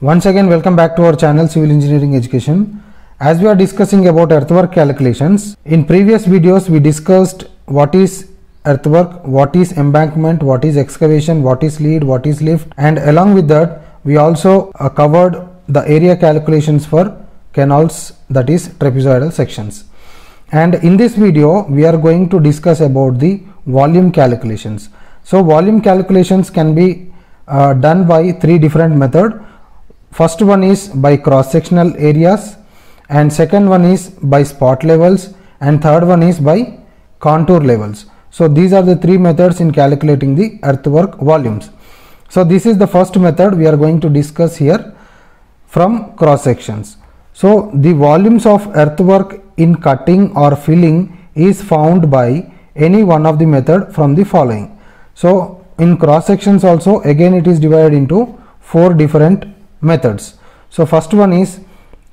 Once again welcome back to our channel Civil Engineering Education. As we are discussing about earthwork calculations, in previous videos we discussed what is earthwork, what is embankment, what is excavation, what is lead, what is lift and along with that we also uh, covered the area calculations for canals that is trapezoidal sections. And in this video we are going to discuss about the volume calculations. So volume calculations can be uh, done by three different method. First one is by cross sectional areas and second one is by spot levels and third one is by contour levels. So these are the three methods in calculating the earthwork volumes. So this is the first method we are going to discuss here from cross sections. So the volumes of earthwork in cutting or filling is found by any one of the method from the following. So in cross sections also again it is divided into four different methods. So first one is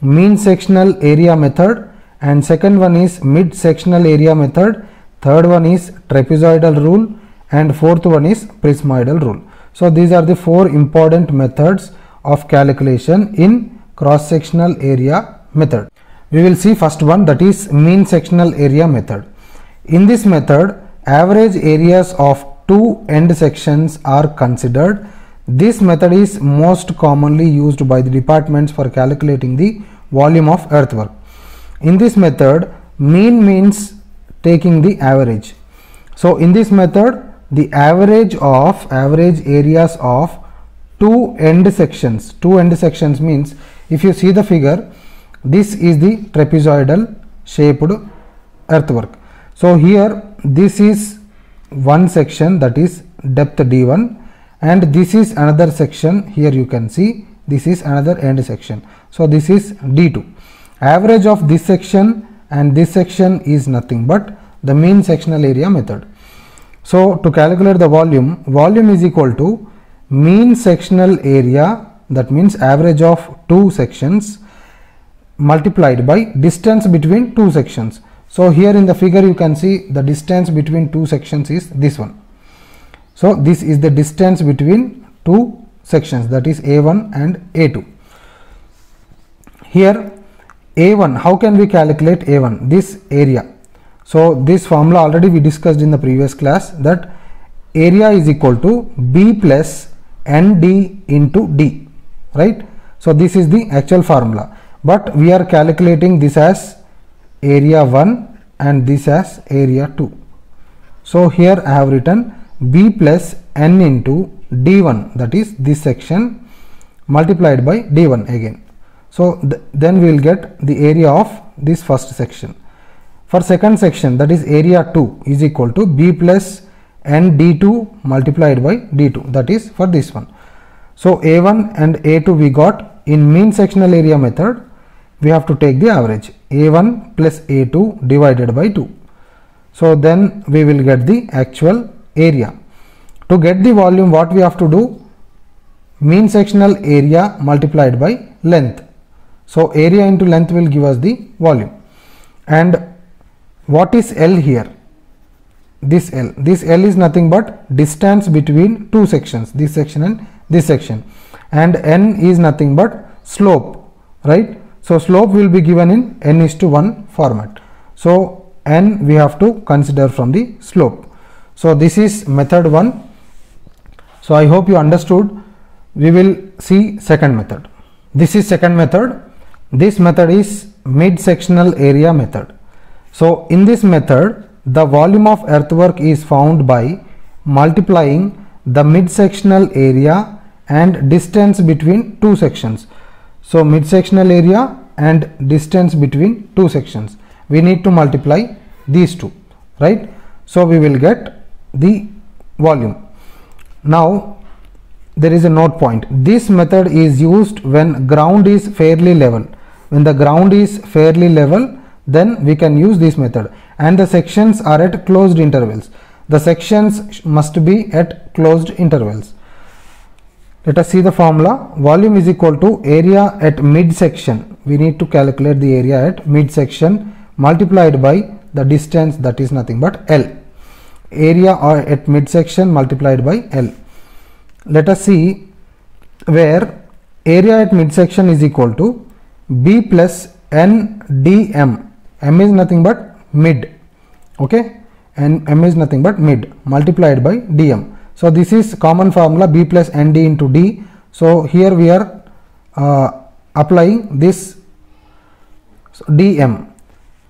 mean sectional area method and second one is mid sectional area method, third one is trapezoidal rule and fourth one is prismoidal rule. So these are the four important methods of calculation in cross sectional area method. We will see first one that is mean sectional area method. In this method average areas of two end sections are considered. This method is most commonly used by the departments for calculating the volume of earthwork. In this method mean means taking the average. So in this method the average of average areas of two end sections two end sections means if you see the figure this is the trapezoidal shaped earthwork so here this is one section that is depth d1 and this is another section. Here you can see this is another end section. So this is d2 average of this section and this section is nothing but the mean sectional area method. So to calculate the volume volume is equal to mean sectional area that means average of two sections multiplied by distance between two sections. So here in the figure you can see the distance between two sections is this one so this is the distance between two sections that is a1 and a2 here a1 how can we calculate a1 this area. So this formula already we discussed in the previous class that area is equal to b plus nd into d right? So this is the actual formula. But we are calculating this as area 1 and this as area 2 so here i have written b plus n into d1 that is this section multiplied by d1 again. So th then we will get the area of this first section. For second section that is area 2 is equal to b plus n d2 multiplied by d2 that is for this one. So a1 and a2 we got in mean sectional area method we have to take the average. A1 plus a2 divided by 2 so then we will get the actual area. To get the volume what we have to do? Mean sectional area multiplied by length. So area into length will give us the volume. And what is L here? This L. This L is nothing but distance between two sections this section and this section. And N is nothing but slope right? So slope will be given in n is to 1 format. So n we have to consider from the slope so this is method 1 so i hope you understood. We will see second method. This is second method. This method is mid sectional area method. So in this method the volume of earthwork is found by multiplying the mid sectional area and distance between two sections. So mid sectional area and distance between two sections. We need to multiply these two right? So we will get the volume. Now there is a note point. This method is used when ground is fairly level. When the ground is fairly level then we can use this method. And the sections are at closed intervals. The sections must be at closed intervals. Let us see the formula. Volume is equal to area at midsection. We need to calculate the area at midsection multiplied by the distance that is nothing but L area or at midsection multiplied by L. Let us see where area at midsection is equal to b plus N D M. M is nothing but mid okay? And m is nothing but mid multiplied by dm so this is common formula b plus nd into d. So here we are uh, applying this dm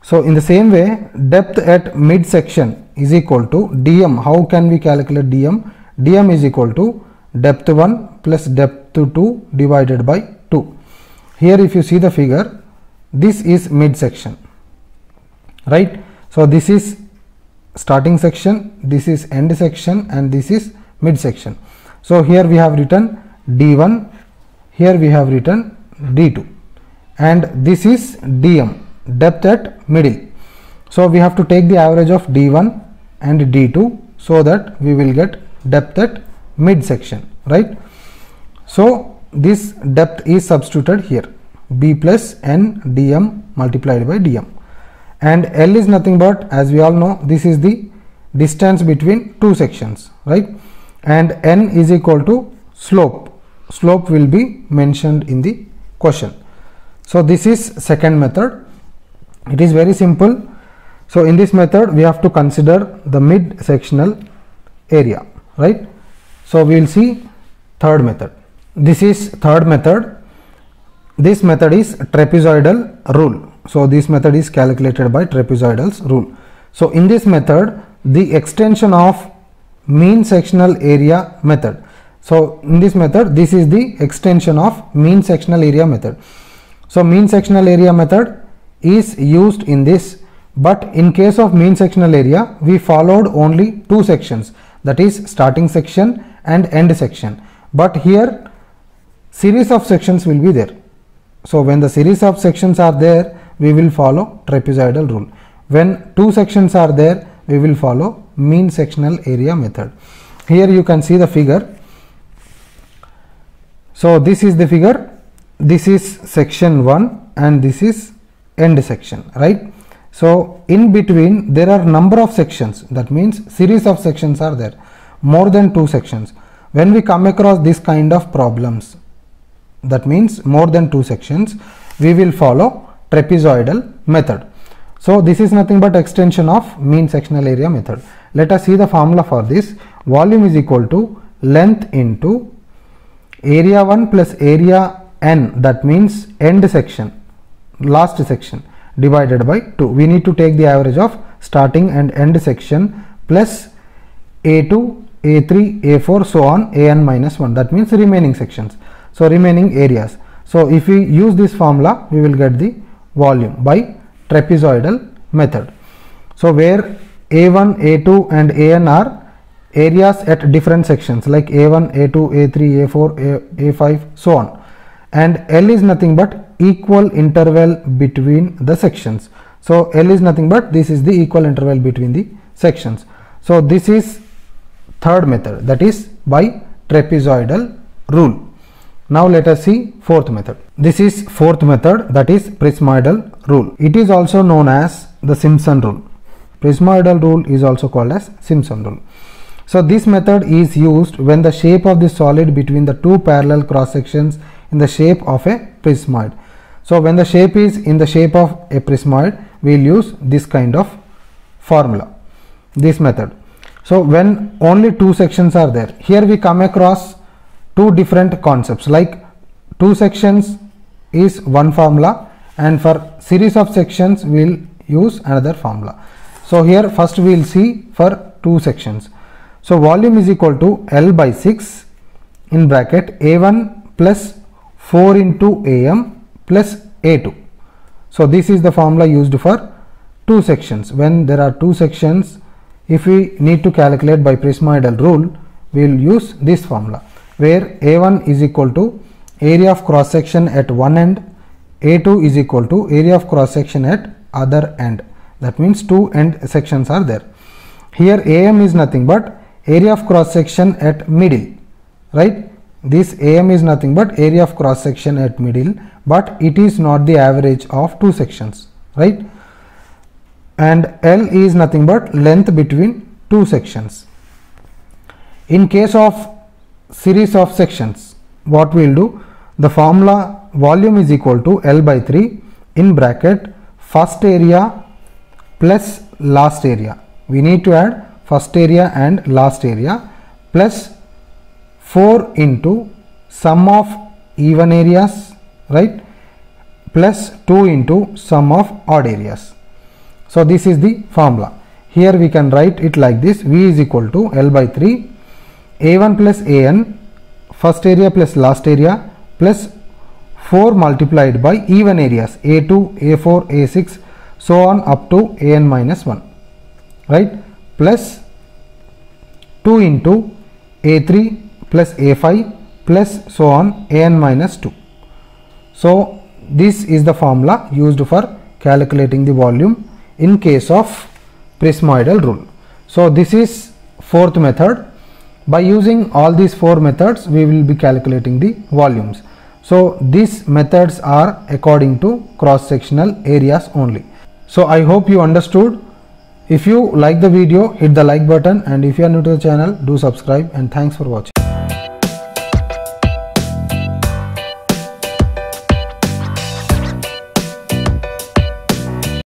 so in the same way depth at midsection is equal to dm. How can we calculate dm? Dm is equal to depth 1 plus depth 2 divided by 2 here if you see the figure this is midsection right? So this is starting section this is end section and this is midsection. So here we have written d1 here we have written d2 and this is dm depth at middle. So we have to take the average of d1 and d2 so that we will get depth at mid section right? So this depth is substituted here. B plus n dm multiplied by dm and L is nothing but as we all know this is the distance between two sections right? And n is equal to slope. Slope will be mentioned in the question. So this is second method. It is very simple so in this method we have to consider the mid sectional area right? So we will see third method. This is third method. This method is trapezoidal rule. So this method is calculated by trapezoidal's rule. So in this method the extension of mean sectional area method. So in this method this is the extension of mean sectional area method. So mean sectional area method is used in this but in case of mean sectional area we followed only two sections that is starting section and end section. But here series of sections will be there. So when the series of sections are there we will follow trapezoidal rule. When two sections are there we will follow mean sectional area method. Here you can see the figure. So this is the figure. This is section 1 and this is end section right so in between there are number of sections. That means series of sections are there. More than two sections. When we come across this kind of problems that means more than two sections we will follow trapezoidal method. So this is nothing but extension of mean sectional area method. Let us see the formula for this. Volume is equal to length into area 1 plus area n. That means end section last section divided by 2 we need to take the average of starting and end section plus a2 a3 a4 so on an minus 1 that means remaining sections. So remaining areas. So if we use this formula we will get the volume by trapezoidal method. So where a1 a2 and an are areas at different sections like a1 a2 a3 a4 a, a5 so on. And l is nothing but equal interval between the sections. So L is nothing but this is the equal interval between the sections. So this is third method that is by trapezoidal rule. Now let us see fourth method. This is fourth method that is prismoidal rule. It is also known as the Simpson rule. Prismoidal rule is also called as Simpson rule. So this method is used when the shape of the solid between the two parallel cross sections in the shape of a prismoid. So when the shape is in the shape of a prismoid, we will use this kind of formula, this method. So when only two sections are there, here we come across two different concepts like two sections is one formula and for series of sections we will use another formula. So here first we will see for two sections. So volume is equal to L by 6 in bracket A1 plus 4 into AM plus A2. So this is the formula used for two sections. When there are two sections, if we need to calculate by prismoidal rule, we will use this formula where A1 is equal to area of cross section at one end, A2 is equal to area of cross section at other end. That means two end sections are there. Here AM is nothing but area of cross section at middle, right? This AM is nothing but area of cross section at middle but it is not the average of two sections right and L is nothing but length between two sections. In case of series of sections what we will do the formula volume is equal to L by 3 in bracket first area plus last area. We need to add first area and last area plus 4 into sum of even areas right plus 2 into sum of odd areas. So, this is the formula. Here we can write it like this V is equal to L by 3 A1 plus AN first area plus last area plus 4 multiplied by even areas A2, A4, A6 so on up to AN minus 1 right plus 2 into A3 plus A5 plus so on AN minus 2. So, this is the formula used for calculating the volume in case of prismoidal rule. So, this is fourth method. By using all these four methods, we will be calculating the volumes. So, these methods are according to cross sectional areas only. So, I hope you understood. If you like the video, hit the like button and if you are new to the channel, do subscribe and thanks for watching.